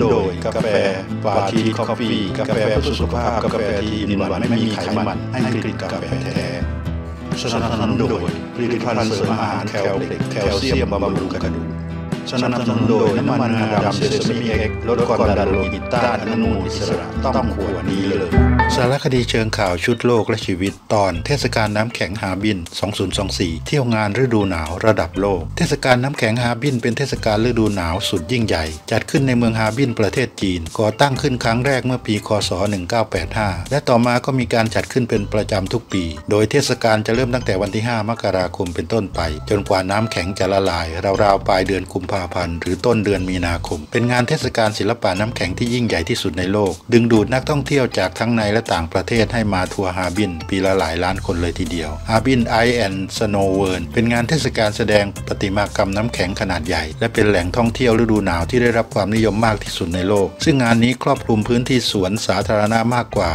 โดยกาแฟปาที coffee กาแฟเพื่อสุขภาพกาแฟที่มีหวานไม่มีไขมันให้กลิ่นกาแฟแท้สนับสนุนโดยผลิตภัณฑ์เสริมอาหารแคลเด็กแคลเซียมบำรุงกระดูก สนับสนุนโดยน้ำมันงาดำเซซามิเอ็กลดความดันโลหิตต้านอนุมูลอิสระต้องขวดนี้เลย สารคดีเชิงข่าวชุดโลกและชีวิตตอนเทศกาลน้ำแข็งฮาร์บิน 2024 เที่ยวงานฤดูหนาวระดับโลก เทศกาลน้ำแข็งฮาร์บินเป็นเทศกาลฤดูหนาวสุดยิ่งใหญ่ จัดขึ้นในเมืองฮาร์บินประเทศจีน ก่อตั้งขึ้นครั้งแรกเมื่อปี คศ 1985 และต่อมาก็มีการจัดขึ้นเป็นประจำทุกปี โดยเทศกาลจะเริ่มตั้งแต่วันที่ 5 มกราคมเป็นต้นไป จนกว่าน้ำแข็งจะละลายราวๆปลายเดือนกุมภาพันธ์หรือต้นเดือนมีนาคม เป็นงานเทศกาลศิลปะน้ำแข็งที่ยิ่งใหญ่ที่สุดในโลก ดึงดูดนักท่องเที่ยวจากทั้งในและต่างประเทศให้มาทัวร์ฮาร์บิน ปีละหลายล้านคนเลยทีเดียว Harbin Ice and Snow World เป็นงานเทศกาลแสดงประติมากรรมน้ำแข็งขนาดใหญ่ และเป็นแหล่งท่องเที่ยวฤดูหนาวที่ได้รับความนิยมมากที่สุดในโลก ซึ่งงานนี้ครอบคลุมพื้นที่สวนสาธารณะมากกว่า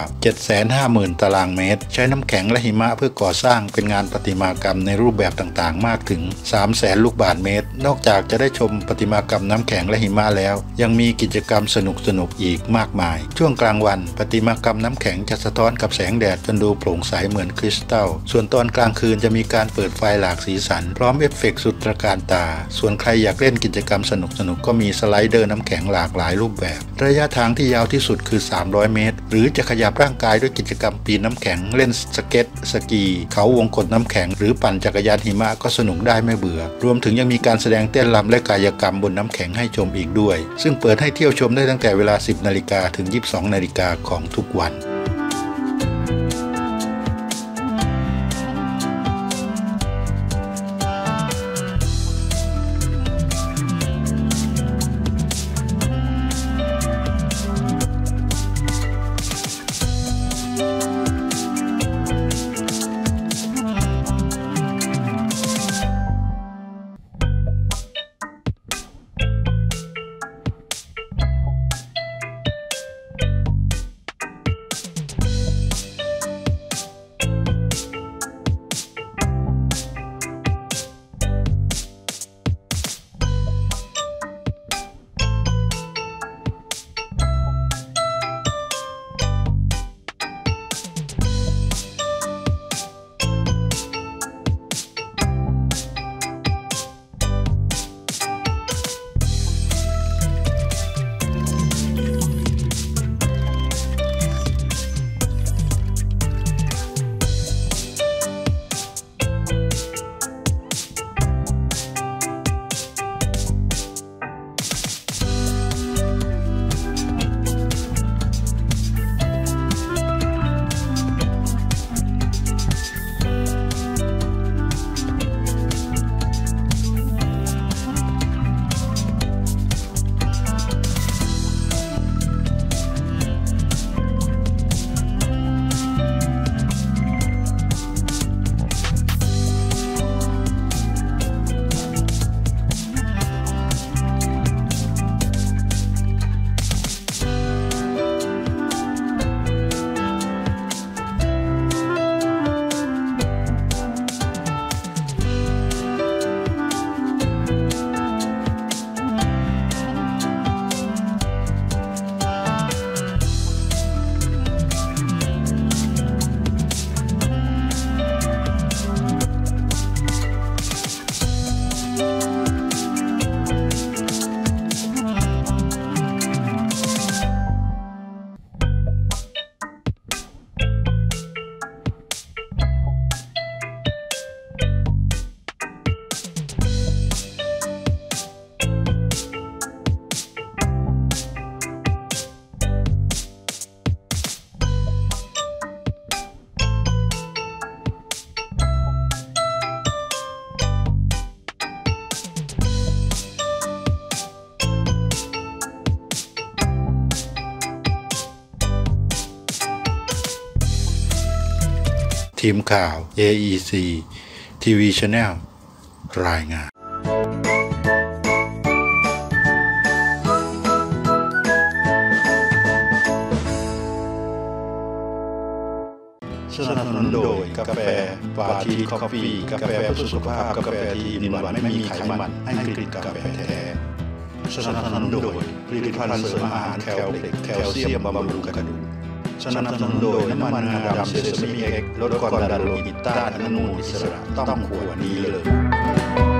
750,000 ตารางเมตร ใช้น้ำแข็งและหิมะเพื่อก่อสร้างเป็นงานประติมากรรมในรูปแบบต่างๆ มากถึง300,000ลูกบาศก์เมตร นอกจากจะได้ชมประติมากรรมน้ำแข็งและหิมะแล้ว ยังมีกิจกรรมสนุกๆอีกมากมาย ช่วงกลางวันประติมากรรมน้ำแข็งจะสะท้อนกับแสงแดดจนดูโปร่งใสเหมือนคริสตัล ส่วนตอนกลางคืนจะมีการเปิดไฟหลากสีสัน พร้อมเอฟเฟกต์สุดตระการตา ส่วนใครอยากเล่นกิจกรรมสนุกๆก็มี slider น้ำแข็งหลากหลายรูปแบบ ระยะทางที่ยาวที่สุดคือ 300 เมตรหรือจะขยับร่างกายด้วยกิจกรรมปีนน้ำแข็ง เล่นสเก็ต สกี เขาวงกดน้ำแข็ง หรือปั่นจักรยานหิมะก็สนุกได้ไม่เบื่อ รวมถึงยังมีการแสดงเต้นรำและกายกรรมบนน้ำแข็งให้ชมอีกด้วย ซึ่งเปิดให้เที่ยวชมได้ตั้งแต่เวลา 10 นาฬิกาถึง 22 นาฬิกาของทุกวัน ทีมข่าว AEC TV Channel รายงานสนับสนุนโดยกาแฟปาทีคอฟฟี่กาแฟเพื่อสุขภาพกาแฟที่มหวานไม่มีไขมันให้กลิ่นกาแฟแท้สนับสนุนโดยผลิตภัณฑ์เสริมอาหารแคลเล็กแคลเซียมบำรุงกระดูก สนับสนุนโดยน้ำมันงาดำเซซามิเอ็กลดความดันโลหิตต้านอนุมูลอิสระต้องขวดนี้เลย